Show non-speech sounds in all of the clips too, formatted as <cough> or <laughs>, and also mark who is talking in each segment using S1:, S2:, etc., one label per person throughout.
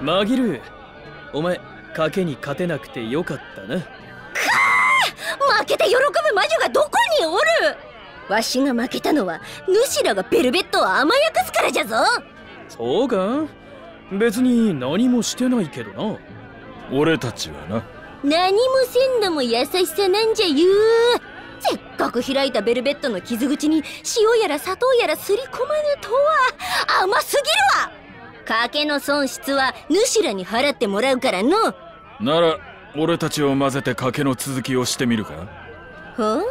S1: マギルお前賭けに勝てなくてよかったな。
S2: 負けて喜ぶ魔女がどこにおる。わしが負けたのは主らがベルベットを甘やかすからじゃぞ。
S1: そうか？別に何もしてないけどな。
S3: 俺たちはな。
S2: 何もせんのも優しさなんじゃゆう。せっかく開いたベルベットの傷口に塩やら砂糖やらすり込まぬとは。甘すぎるわ賭けの損失は主らに払ってもらうからの。
S3: なら俺たちを混ぜて賭けの続きをしてみるか？
S2: ほう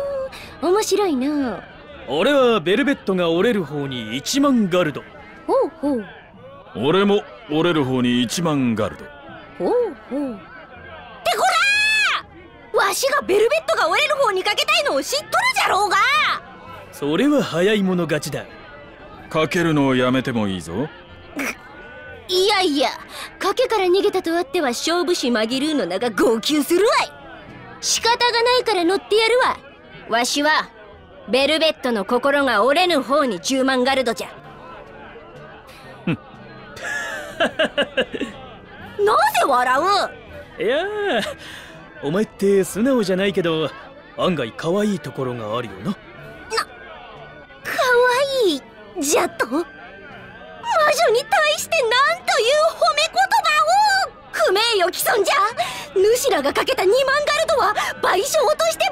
S2: 面白いな。
S1: 俺はベルベットが折れる方に1万ガルド。
S2: ほうほう。
S3: 俺も折れる方に1万ガルド。
S2: ほうほう。ってこらわしがベルベットが折れる方にかけたいのを知っとるじゃろうが！
S1: それは早い者勝ちだ。
S3: かけるのをやめてもいいぞ <laughs>
S2: いやいや賭けから逃げたとあっては勝負師マギルーの名が号泣するわい。仕方がないから乗ってやるわ。わしはベルベットの心が折れぬ方に10万ガルドじゃ。なぜ笑う？
S1: いやーお前って素直じゃないけど案外可愛いところがあるよな。
S2: かわいいじゃと？魔女に対して何葉を不名誉毀損じゃ。主らがかけた2万ガルドは賠償として